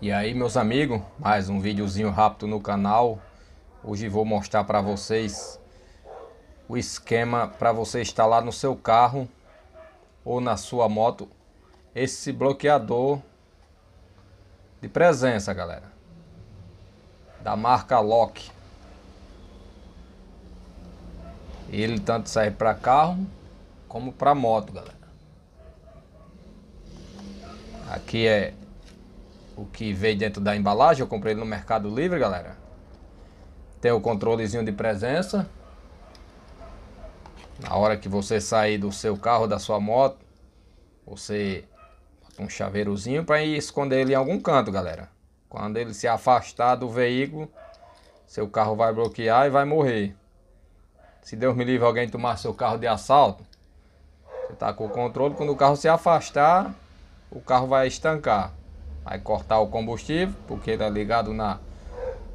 E aí meus amigos, mais um videozinho rápido no canal. Hoje vou mostrar para vocês o esquema para você instalar no seu carro ou na sua moto esse bloqueador de presença, galera. Da marca Lock. Ele tanto serve para carro como para moto, galera. Aqui é o que veio dentro da embalagem, eu comprei ele no Mercado Livre, galera. Tem o controlezinho de presença. Na hora que você sair do seu carro, da sua moto, você bota um chaveirozinho para esconder ele em algum canto, galera. Quando ele se afastar do veículo, seu carro vai bloquear e vai morrer. Se Deus me livre alguém tomar seu carro de assalto, você tá com o controle, quando o carro se afastar, o carro vai estancar. Vai cortar o combustível, porque é ligado na,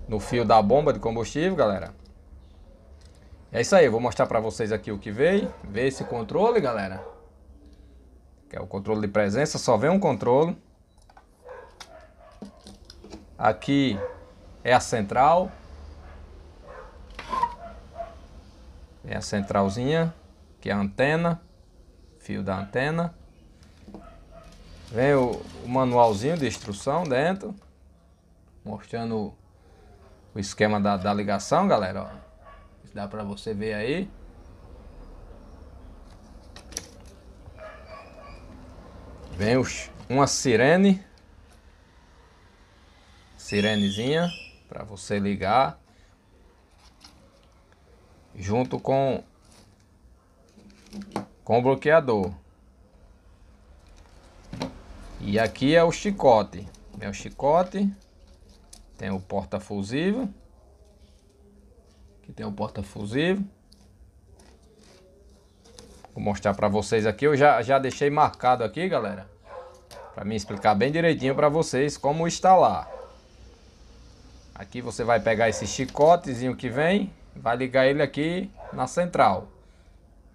no fio da bomba de combustível, galera. É isso aí, vou mostrar para vocês aqui o que veio. Vê esse controle, galera. Que é o controle de presença, só vem um controle. Aqui é a central. É a centralzinha, que é a antena, fio da antena. Vem o, o manualzinho de instrução dentro. Mostrando o esquema da, da ligação, galera. Ó. Dá pra você ver aí. Vem os, uma sirene. Sirenezinha para você ligar. Junto com com o bloqueador. E aqui é o chicote. É o chicote. Tem o porta-fusível. Aqui tem o porta-fusível. Vou mostrar para vocês aqui. Eu já, já deixei marcado aqui, galera. Para me explicar bem direitinho para vocês como instalar. Aqui você vai pegar esse chicotezinho que vem. Vai ligar ele aqui na central.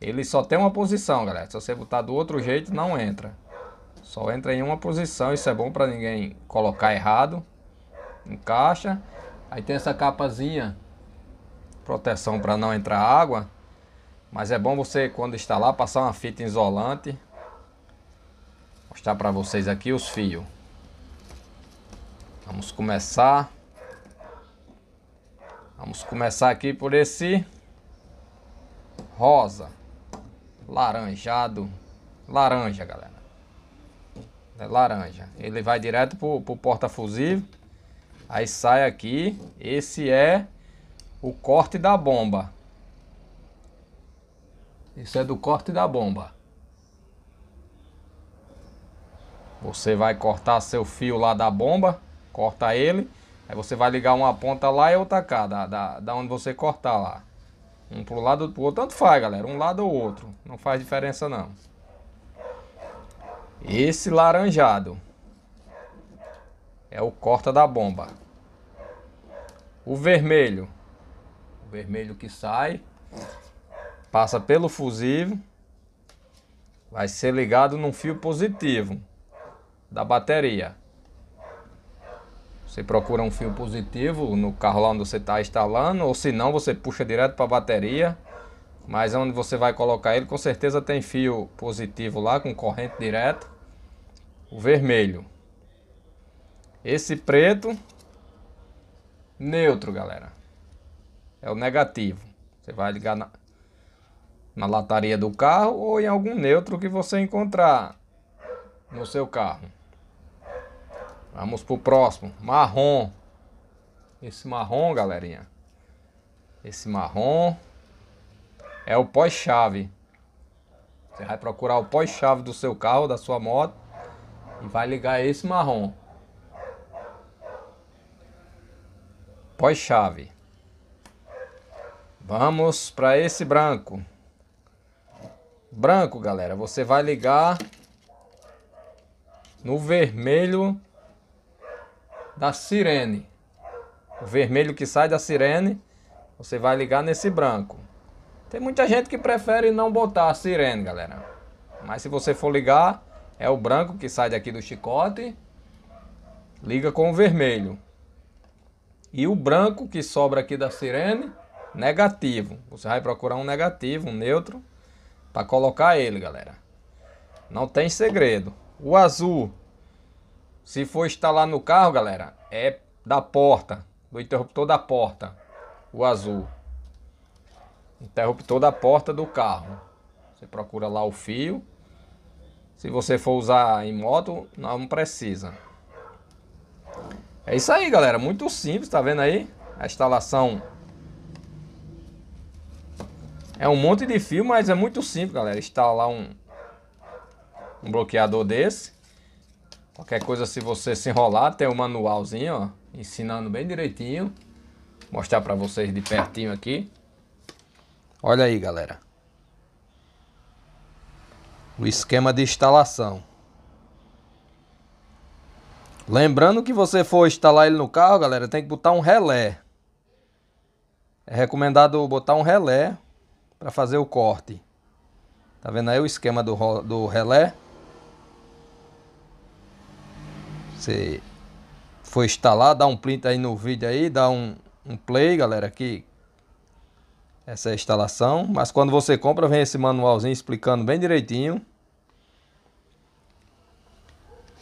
Ele só tem uma posição, galera. Se você botar do outro jeito, não entra. Só entra em uma posição, isso é bom para ninguém colocar errado. Encaixa. Aí tem essa capazinha, proteção para não entrar água. Mas é bom você, quando instalar, passar uma fita isolante. Mostrar para vocês aqui os fios. Vamos começar. Vamos começar aqui por esse rosa, laranjado, laranja, galera laranja. Ele vai direto pro, pro porta-fusível. Aí sai aqui. Esse é o corte da bomba. Isso é do corte da bomba. Você vai cortar seu fio lá da bomba. Corta ele. Aí você vai ligar uma ponta lá e outra cá. Da, da, da onde você cortar lá. Um pro lado, pro outro. Tanto faz, galera. Um lado ou outro. Não faz diferença não. Esse laranjado é o corta da bomba. O vermelho, o vermelho que sai, passa pelo fusível, vai ser ligado num fio positivo da bateria. Você procura um fio positivo no carro lá onde você está instalando, ou se não, você puxa direto para a bateria. Mas onde você vai colocar ele, com certeza tem fio positivo lá, com corrente direta. O vermelho. Esse preto, neutro, galera. É o negativo. Você vai ligar na, na lataria do carro ou em algum neutro que você encontrar no seu carro. Vamos pro próximo. Marrom. Esse marrom, galerinha. Esse marrom é o pós-chave. Você vai procurar o pós-chave do seu carro, da sua moto. E vai ligar esse marrom. Pós-chave. Vamos para esse branco. Branco, galera, você vai ligar no vermelho da sirene. O vermelho que sai da sirene, você vai ligar nesse branco. Tem muita gente que prefere não botar a sirene, galera. Mas se você for ligar, é o branco que sai daqui do chicote. liga com o vermelho. E o branco que sobra aqui da sirene, negativo. Você vai procurar um negativo, um neutro, para colocar ele, galera. Não tem segredo. O azul, se for instalar no carro, galera, é da porta, do interruptor da porta. O azul. Interruptor da porta do carro. Você procura lá o fio. Se você for usar em moto, não precisa. É isso aí, galera. Muito simples, tá vendo aí? A instalação é um monte de fio, mas é muito simples, galera. Instalar um, um bloqueador desse. Qualquer coisa, se você se enrolar, tem um manualzinho, ó, ensinando bem direitinho. Mostrar para vocês de pertinho aqui. Olha aí, galera. O esquema de instalação. Lembrando que você for instalar ele no carro, galera, tem que botar um relé. É recomendado botar um relé para fazer o corte. Tá vendo aí o esquema do, do relé? Você for instalar, dá um print aí no vídeo aí, dá um, um play, galera, aqui. Essa instalação. Mas quando você compra, vem esse manualzinho explicando bem direitinho.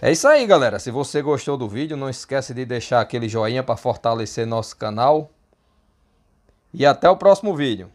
É isso aí, galera. Se você gostou do vídeo, não esquece de deixar aquele joinha para fortalecer nosso canal. E até o próximo vídeo.